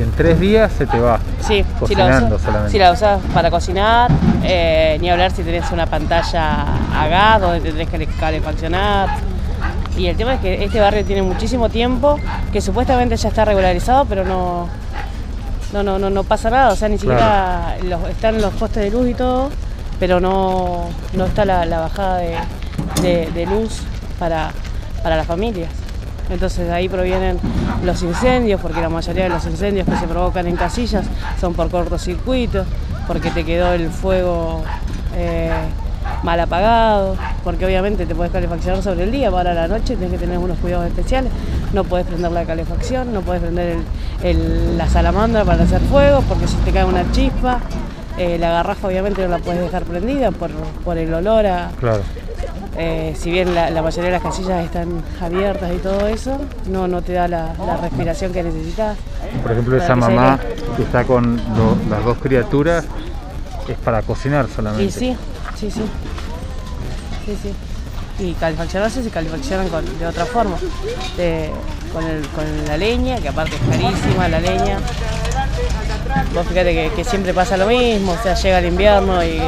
En tres días se te va. Sí, si la, Cocinando usas, si la usas para cocinar, eh, ni hablar si tenés una pantalla a gas donde tendrés que calefaccionar. Y el tema es que este barrio tiene muchísimo tiempo, que supuestamente ya está regularizado, pero no, no, no, no, no pasa nada. O sea, ni siquiera los- están los postes de luz y todo, pero no, no está la, la bajada de, de- de luz para, para las familias. Entonces de ahí provienen los incendios, porque la mayoría de los incendios que se provocan en casillas son por cortocircuito, porque te quedó el fuego eh, mal apagado, porque obviamente te puedes calefaccionar sobre el día, para la noche tienes que tener unos cuidados especiales, no puedes prender la calefacción, no puedes prender la salamandra para hacer fuego, porque si te cae una chispa, eh, la garrafa obviamente no la puedes dejar prendida por, por el olor a, Claro. Eh, si bien la, la mayoría de las casillas están abiertas y todo eso, no, no te da la, la respiración que necesitas. Por ejemplo, esa mamá que está con lo- las dos criaturas es para cocinar solamente. Y sí, sí, sí. Sí, sí. Y calefaccionarse se calefaccionan con- de otra forma. De- con, el- con la leña, que aparte es carísima la leña. Vos fíjate que, que siempre pasa lo mismo, o sea, llega el invierno y